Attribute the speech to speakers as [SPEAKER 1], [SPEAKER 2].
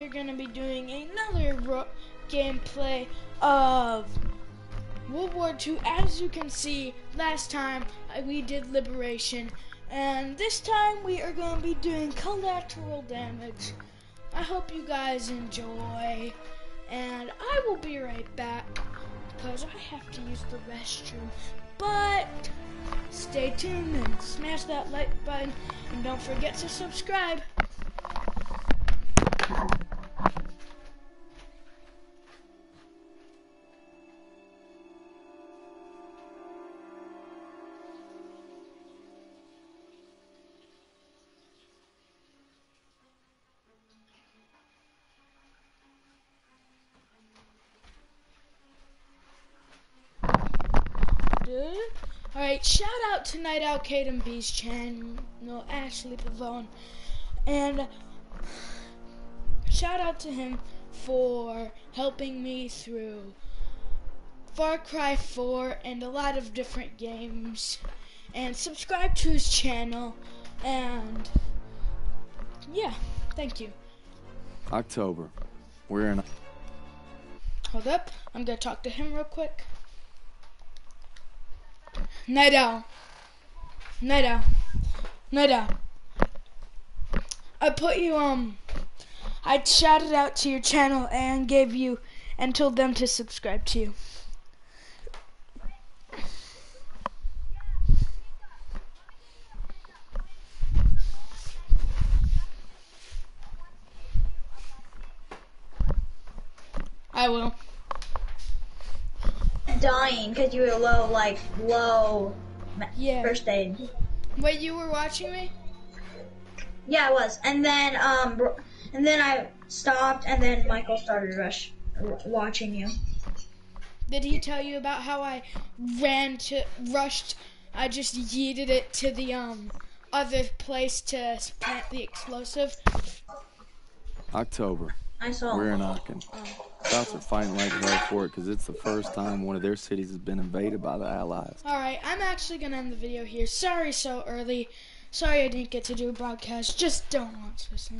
[SPEAKER 1] we're gonna be doing another gameplay of World War II. As you can see, last time uh, we did Liberation, and this time we are gonna be doing collateral damage. I hope you guys enjoy, and I will be right back because I have to use the restroom. But stay tuned and smash that like button, and don't forget to subscribe. Alright, shout out to Night Owl Kate and B's channel, Ashley Pavone. And shout out to him for helping me through Far Cry 4 and a lot of different games. And subscribe to his channel. And yeah, thank you.
[SPEAKER 2] October. We're in.
[SPEAKER 1] Hold up, I'm gonna talk to him real quick. Owl. Night owl. I put you um I shouted out to your channel and gave you and told them to subscribe to you. I will.
[SPEAKER 3] Dying because you were low, like low
[SPEAKER 1] Yeah.
[SPEAKER 3] first aid.
[SPEAKER 1] Wait, you were watching me?
[SPEAKER 3] Yeah, I was, and then um, and then I stopped, and then Michael started rush watching you.
[SPEAKER 1] Did he tell you about how I ran to rushed I just yeeted it to the um other place to plant the explosive?
[SPEAKER 2] October.
[SPEAKER 3] I saw.
[SPEAKER 2] We're in Aachen. Krauts are fighting like hell for it because it's the first time one of their cities has been invaded by the Allies.
[SPEAKER 1] Alright, I'm actually gonna end the video here. Sorry so early. Sorry I didn't get to do a broadcast. Just don't watch this.